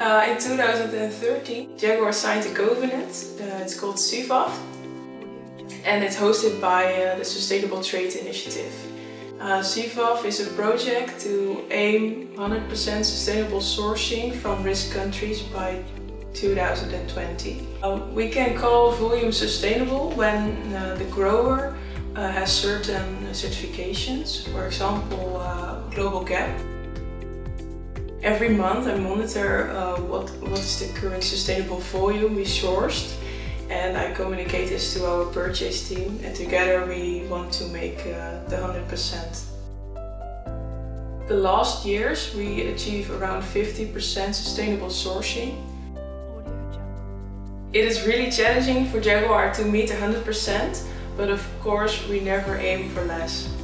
Uh, in 2013, Jaguar signed a covenant. Uh, it's called SIFAV, and it's hosted by uh, the Sustainable Trade Initiative. Uh, is a project to aim 100% sustainable sourcing from risk countries by 2020. Uh, we can call volume sustainable when uh, the grower uh, has certain certifications, for example, uh, Global GAP. Every month I monitor uh, what, what is the current sustainable volume we sourced and I communicate this to our purchase team and together we want to make uh, the 100%. The last years we achieve around 50% sustainable sourcing. It is really challenging for Jaguar to meet 100% but of course we never aim for less.